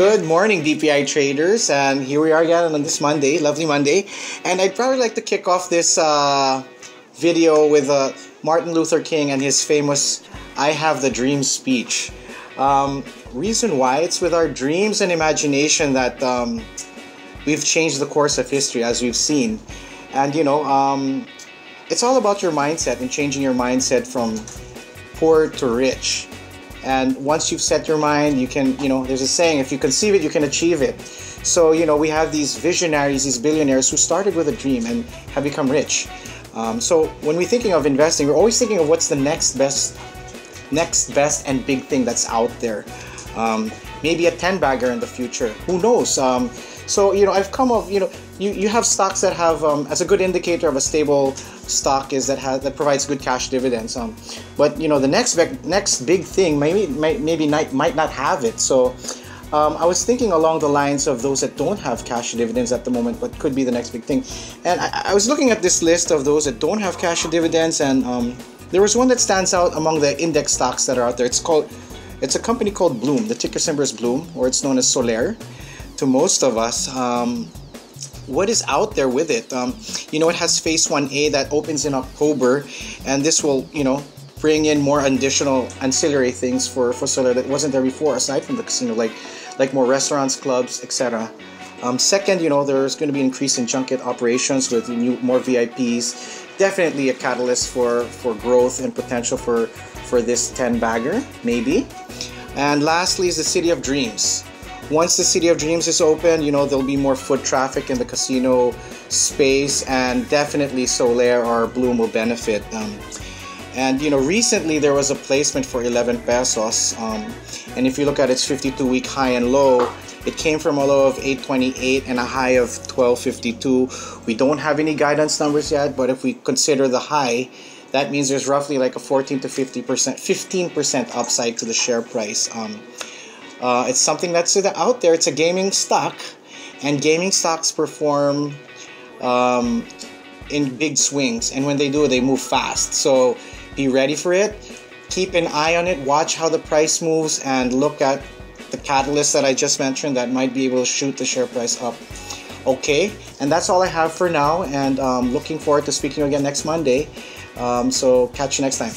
Good morning, BPI traders, and here we are again on this Monday, lovely Monday. And I'd probably like to kick off this uh, video with uh, Martin Luther King and his famous "I Have the Dream" speech. Um, reason why it's with our dreams and imagination that um, we've changed the course of history, as we've seen. And you know, um, it's all about your mindset and changing your mindset from poor to rich and once you've set your mind you can you know there's a saying if you conceive it you can achieve it. So you know we have these visionaries these billionaires who started with a dream and have become rich. Um, so when we're thinking of investing we're always thinking of what's the next best next best and big thing that's out there. Um, maybe a 10 bagger in the future who knows um, so you know i've come of you know you, you have stocks that have um, as a good indicator of a stable stock is that has that provides good cash dividends. Um, but you know the next next big thing maybe maybe might might not have it. So um, I was thinking along the lines of those that don't have cash dividends at the moment, but could be the next big thing. And I, I was looking at this list of those that don't have cash dividends, and um, there was one that stands out among the index stocks that are out there. It's called it's a company called Bloom. The ticker symbol is Bloom, or it's known as Solaire to most of us. Um, what is out there with it. Um, you know, it has Phase 1A that opens in October, and this will, you know, bring in more additional ancillary things for, for Solaire that wasn't there before, aside from the casino, like like more restaurants, clubs, etc. Um, second, you know, there's going to be increase in junket operations with new, more VIPs. Definitely a catalyst for, for growth and potential for, for this 10 bagger, maybe. And lastly is the City of Dreams once the City of Dreams is open, you know, there'll be more foot traffic in the casino space, and definitely Solaire or Bloom will benefit. Um, and you know, recently there was a placement for 11 pesos, um, and if you look at its 52-week high and low, it came from a low of 828 and a high of 1252. We don't have any guidance numbers yet, but if we consider the high, that means there's roughly like a 14 to 50 percent, 15 percent upside to the share price. Um, uh, it's something that's out there. It's a gaming stock, and gaming stocks perform um, in big swings. And when they do, they move fast. So be ready for it. Keep an eye on it. Watch how the price moves, and look at the catalyst that I just mentioned that might be able to shoot the share price up. Okay, and that's all I have for now. And um, looking forward to speaking again next Monday. Um, so catch you next time.